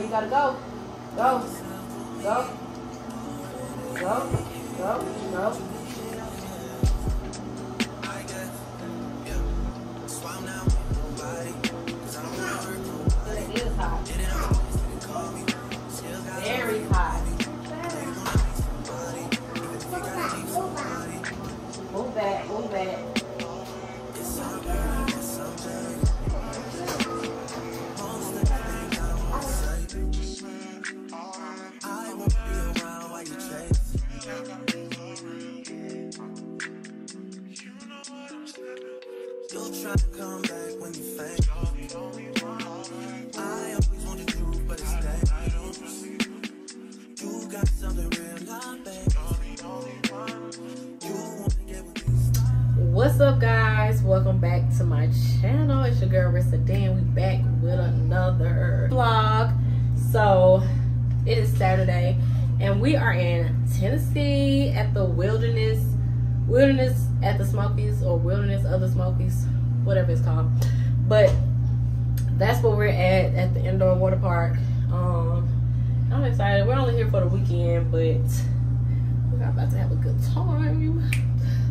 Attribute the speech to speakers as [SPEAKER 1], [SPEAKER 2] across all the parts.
[SPEAKER 1] You gotta go. Go. Go. Smokies or Wilderness of the Smokies, whatever it's called. But that's where we're at at the indoor water park. Um, I'm excited. We're only here for the weekend, but we're about to have a good time.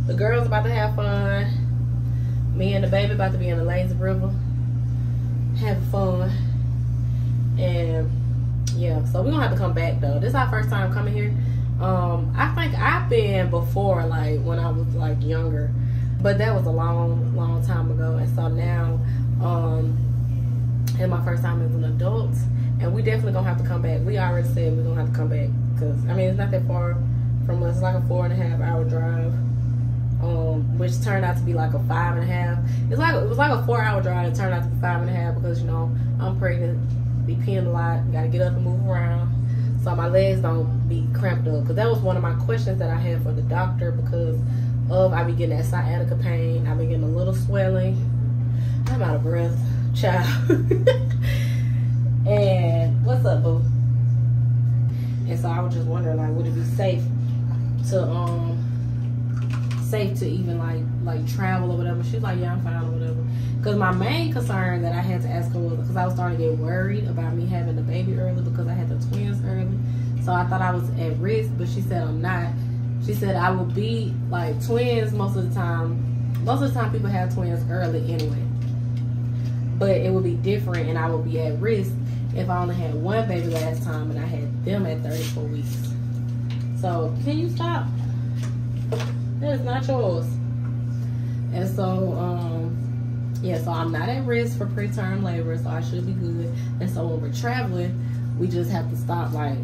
[SPEAKER 1] The girls about to have fun. Me and the baby about to be in the lazy river, having fun. And yeah, so we're gonna have to come back though. This is our first time coming here. Um, I think I've been before, like when I was like younger, but that was a long, long time ago. And so now, um, it's my first time as an adult, and we definitely gonna have to come back. We already said we're gonna have to come back because I mean it's not that far from us. It's like a four and a half hour drive, um, which turned out to be like a five and a half. It's like it was like a four hour drive. It turned out to be five and a half because you know I'm pregnant, be peeing a lot, gotta get up and move around, so my legs don't be cramped up. Because that was one of my questions that I had for the doctor because of I be getting that sciatica pain. I be getting a little swelling. I'm out of breath, child. and what's up, boo? And so I was just wondering, like, would it be safe to um safe to even like like travel or whatever? She's like, yeah, I'm fine or whatever. Because my main concern that I had to ask her was because I was starting to get worried about me having the baby early because I had the twins early. So I thought I was at risk, but she said I'm not. She said I will be like twins most of the time. Most of the time, people have twins early anyway. But it would be different, and I would be at risk if I only had one baby last time and I had them at 34 weeks. So, can you stop? That is not yours. And so, um, yeah, so I'm not at risk for preterm labor, so I should be good. And so when we're traveling, we just have to stop like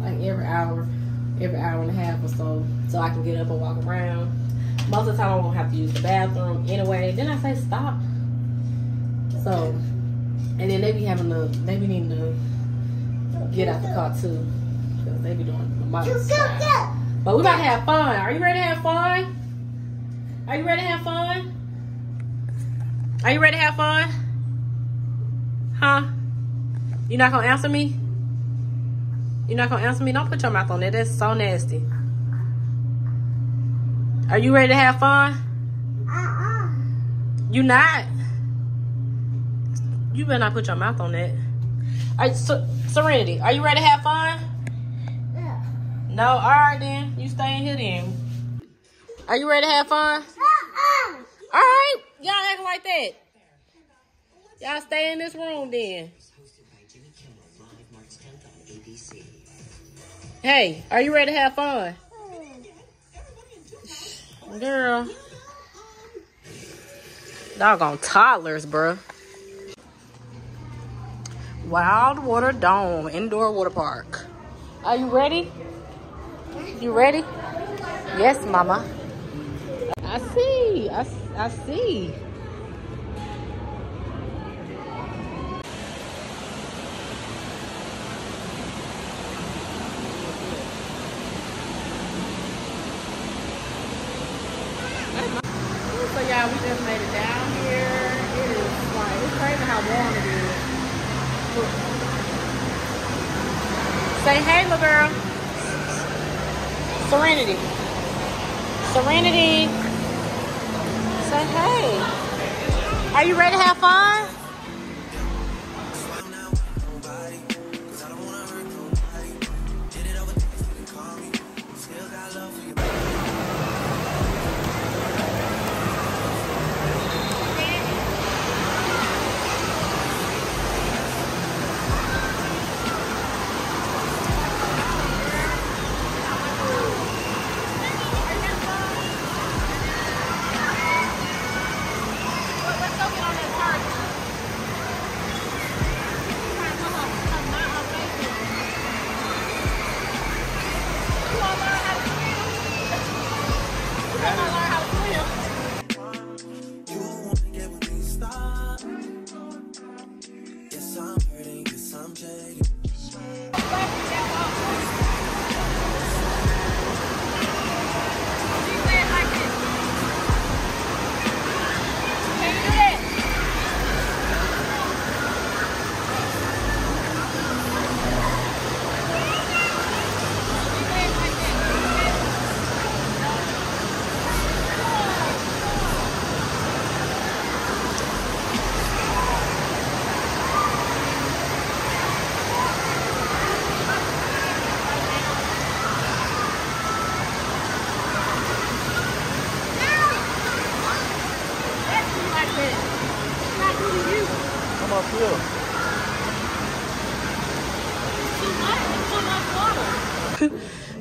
[SPEAKER 1] like every hour, every hour and a half or so, so I can get up and walk around. Most of the time, I won't have to use the bathroom anyway. Then I say stop. So, and then they be having to, they be needing to get out the car too, because they be doing the most. But we're about to have fun. Are you ready to have fun? Are you ready to have fun? Are you ready to have fun? Huh? You not gonna answer me? You not gonna answer me? Don't put your mouth on that. That's so nasty. Are you ready to have fun? Uh-uh. You not? You better not put your mouth on that. All right, so, Serenity, are you ready to have fun? No? All right then. You stay in here then. Are you ready to have fun? Uh-uh. All right. Y'all act like that. Y'all stay in this room then. Hey, are you ready to have fun? Girl. Doggone toddlers, bruh. Wild Water Dome Indoor Water Park. Are you ready? You ready? Yes, mama. I see. I, I see. So y'all, we just made it down here. It is like it's crazy how warm it is. Look. Say hey, little girl. Serenity. Serenity. Say hey. Are you ready to have fun?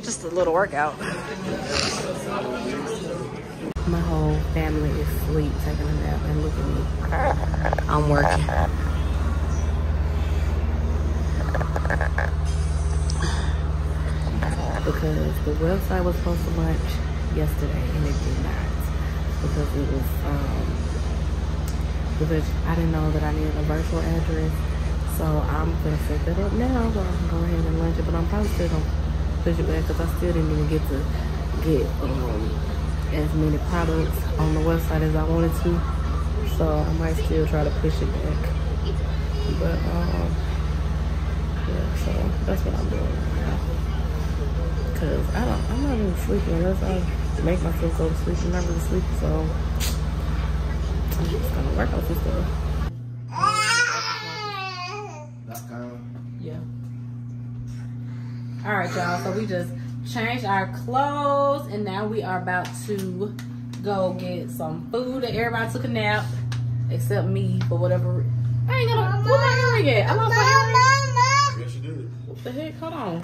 [SPEAKER 1] Just a little workout. My whole family is asleep, taking a nap, and look at me. I'm working. Because the website was supposed to launch yesterday and it did not. Because it was, um, because I didn't know that I needed a virtual address. So I'm gonna set that up now so I can go ahead and launch it. But I'm probably still gonna push it back because I still didn't even get to get um, as many products on the website as I wanted to. So I might still try to push it back. But um, yeah, so that's what I'm doing right now. Cause I don't, I'm not even sleeping unless I make myself go to sleep. I'm not really sleeping, so I'm gonna work on some stuff. Yeah. All right, y'all. So we just changed our clothes, and now we are about to go get some food. And everybody took a nap, except me for whatever. I ain't gonna. My earring at? I lost my earring.
[SPEAKER 2] Yes, you did.
[SPEAKER 1] What the heck? Hold on.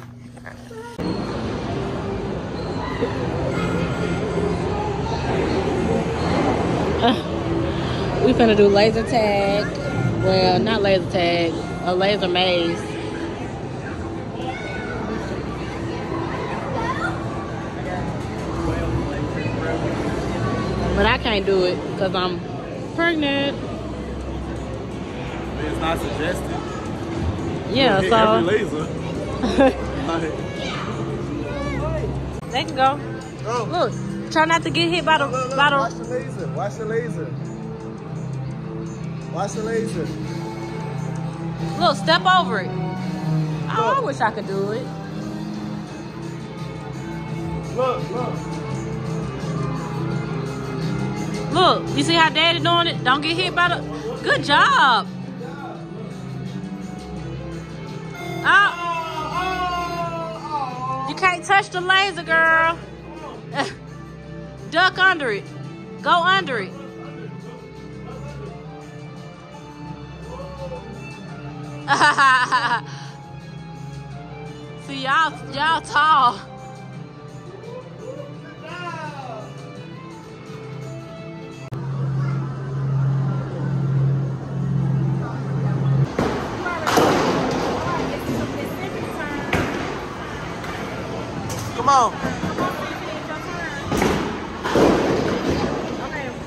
[SPEAKER 1] We finna do laser tag. Well, not laser tag, a laser maze. But I can't do it because I'm pregnant.
[SPEAKER 2] It's not suggested.
[SPEAKER 1] Yeah,
[SPEAKER 2] Hit
[SPEAKER 1] so
[SPEAKER 2] every laser.
[SPEAKER 1] They can go.
[SPEAKER 2] oh,
[SPEAKER 1] Look, try not to get hit by the
[SPEAKER 2] look, look,
[SPEAKER 1] by
[SPEAKER 2] watch
[SPEAKER 1] the.
[SPEAKER 2] the laser. Watch the laser. Watch the laser.
[SPEAKER 1] Look, step over it. Oh, I wish I could do it.
[SPEAKER 2] Look, look.
[SPEAKER 1] Look, you see how daddy doing it? Don't get hit by the. Good job. Oh. You can't touch the laser, girl. Duck under it. Go under it. See y'all, y'all tall.
[SPEAKER 2] Come on.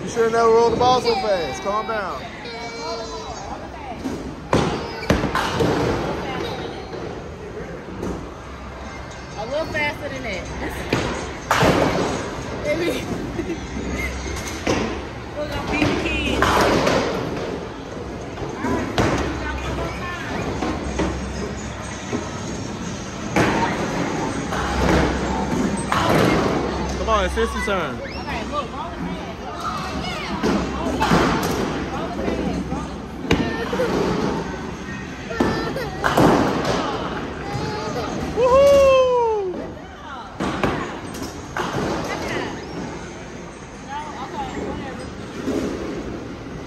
[SPEAKER 2] You should have never rolled the ball so fast. Calm down.
[SPEAKER 1] Little faster than that. Maybe. We're gonna beat the kids. Alright, we got one more time.
[SPEAKER 2] Come on, it's Sissy's turn.
[SPEAKER 1] Okay, look, roll the pad. Roll the pad. Roll the pad.
[SPEAKER 2] Woohoo!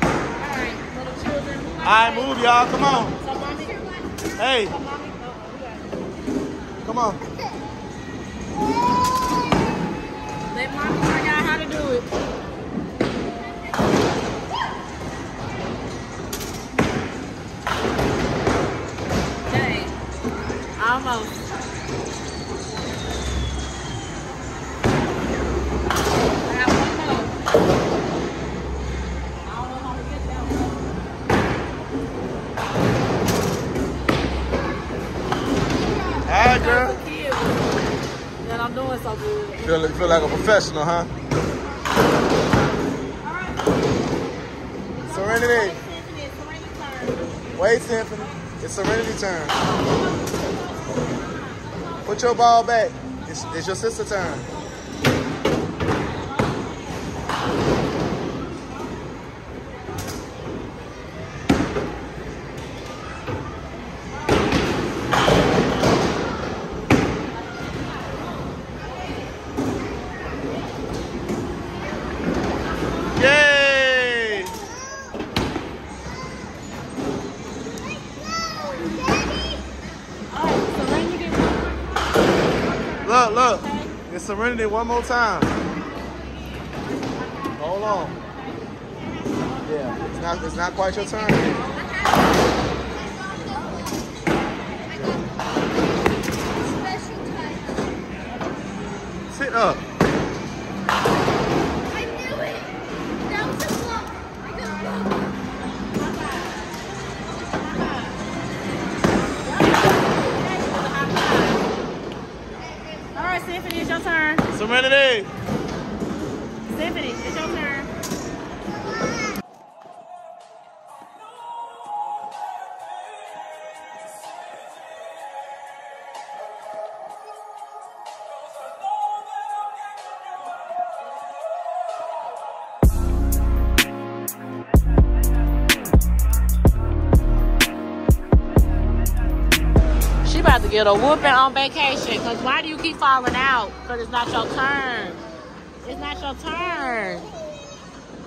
[SPEAKER 1] Alright, little children. who
[SPEAKER 2] All right, move, y'all. Come on. Hey,
[SPEAKER 1] oh, oh it.
[SPEAKER 2] come on. Professional, huh? Serenity. Wait, Tiffany. It's Serenity turn. Put your ball back. It's, it's your sister turn. Look, look. It's Serenity one more time. Hold on. Yeah, it's not it's not quite your turn. Sit up. Serenity.
[SPEAKER 1] Symphony, it's your turn. Get a whooping on vacation. Cause why do you keep falling out? Cause it's not your turn. It's not your turn.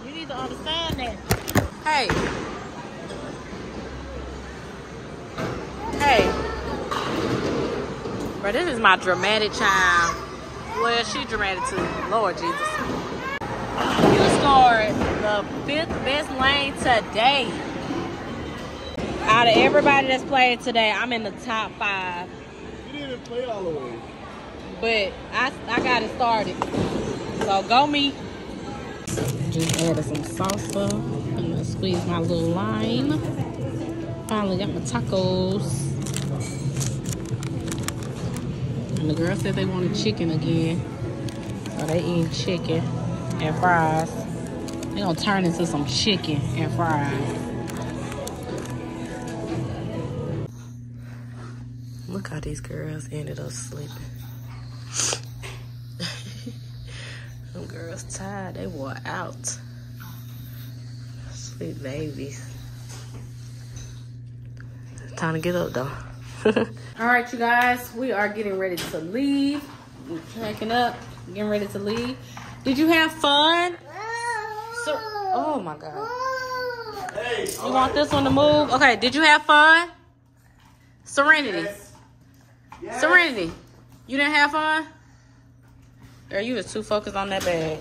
[SPEAKER 1] You need to understand that. Hey. Hey. Bro, this is my dramatic child. Well, she dramatic too. Lord Jesus. You scored the fifth best lane today. Out of everybody that's played today, I'm in the top five.
[SPEAKER 2] Play all the way.
[SPEAKER 1] But I, I got it started. So go me. Just added some salsa. I'm gonna squeeze my little lime. Finally got my tacos. And the girl said they wanted chicken again. So they eating chicken and fries. They gonna turn into some chicken and fries. These girls ended up sleeping. Them girls tired. They wore out. Sweet babies. Time to get up though. All right, you guys, we are getting ready to leave. We're packing up, getting ready to leave. Did you have fun? So, oh my god.
[SPEAKER 2] Hey,
[SPEAKER 1] You want this one to move? Okay, did you have fun? Serenity. Serenity. You didn't have fun? Girl, you was too focused on that bag.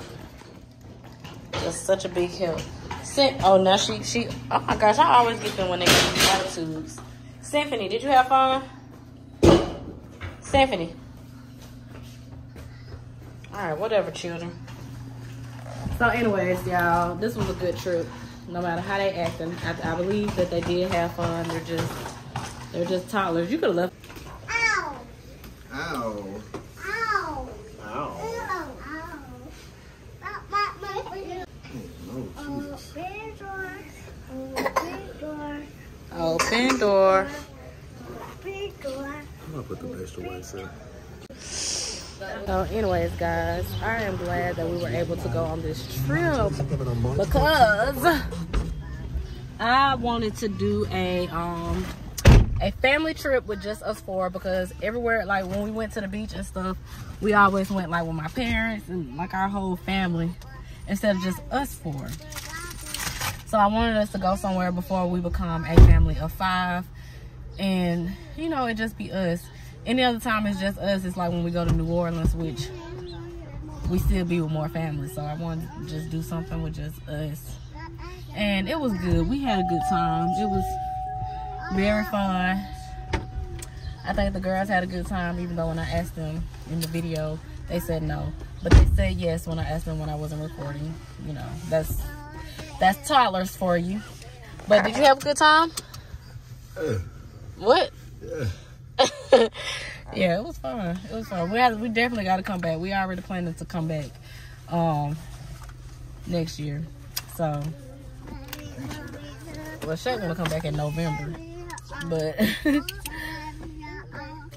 [SPEAKER 1] That's such a big help. Sym- oh, now she, she, oh my gosh, I always get them when they me attitudes. Symphony, did you have fun? Symphony. All right, whatever, children. So, anyways, y'all, this was a good trip. No matter how they acting, I, I believe that they did have fun. They're just, they're just toddlers. You could have left.
[SPEAKER 3] Ow.
[SPEAKER 2] Ow.
[SPEAKER 3] Ow.
[SPEAKER 2] No,
[SPEAKER 3] Open door. Open door.
[SPEAKER 1] Open door.
[SPEAKER 3] Open door.
[SPEAKER 2] I'm gonna put the extra white sir.
[SPEAKER 1] So, anyways, guys, I am glad that we were able to go on this trip because I wanted to do a um a family trip with just us four because everywhere like when we went to the beach and stuff, we always went like with my parents and like our whole family instead of just us four. So I wanted us to go somewhere before we become a family of five and you know it just be us. Any other time it's just us it's like when we go to new orleans which we still be with more families so i wanted to just do something with just us. And it was good. We had a good time. It was very fun i think the girls had a good time even though when i asked them in the video they said no. But they said yes when i asked them when i wasn't recording you know. That's that's toddlers for you. But did you have a good time? What? Yeah, it was fun. It was fun. We had, we definitely got to come back. We already planning to come back um next year. So, well, Shaq to come back in November, but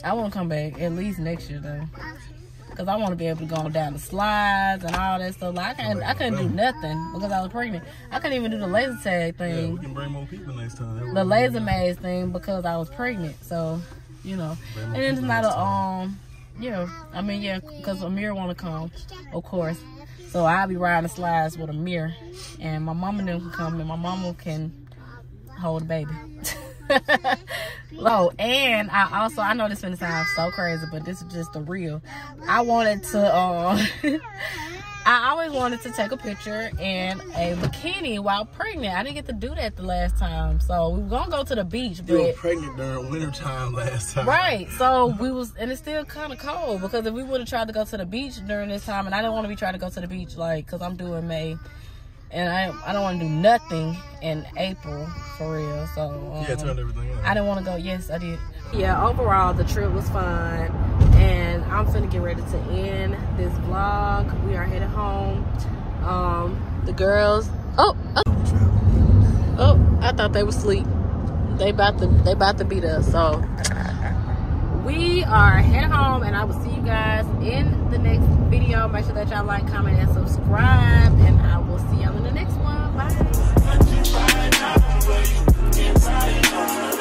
[SPEAKER 1] I want to come back at least next year though, cause I want to be able to go down the slides and all that stuff. Like I can't, I couldn't do nothing because I was pregnant. I couldn't even do the laser tag thing
[SPEAKER 2] we can bring more people next time.
[SPEAKER 1] the laser maze thing because I was pregnant. So, you know, and it's not a um, yeah. I mean, yeah, because Amir want to come, of course. So I'll be riding the slides with Amir, and my mama and them can come, and my mama can hold the baby. Oh, and I also I know this gonna sound so crazy, but this is just the real. I wanted to um I always wanted to take a picture in a bikini while pregnant. I didn't get to do that the last time. So we were gonna go to the beach,
[SPEAKER 2] You were pregnant during wintertime last time.
[SPEAKER 1] Right. So we was and it's still kind of cold because if we would have tried to go to the beach during this time and I didn't want to be trying to go to the beach like cuz I'm doing May and I I don't want to do nothing in April for real. So um,
[SPEAKER 2] Yeah, turned everything on.
[SPEAKER 1] I didn't want to go. Yes, I did. Yeah, overall the trip was fun, and I'm finna get ready to end this vlog. We are headed home. Um, the girls. Oh, oh, oh! I thought they were asleep. They about to they about to beat us. So we are headed home, and I will see you guys in the next video. Make sure that y'all like, comment, and subscribe, and I will see y'all in the next one. Bye.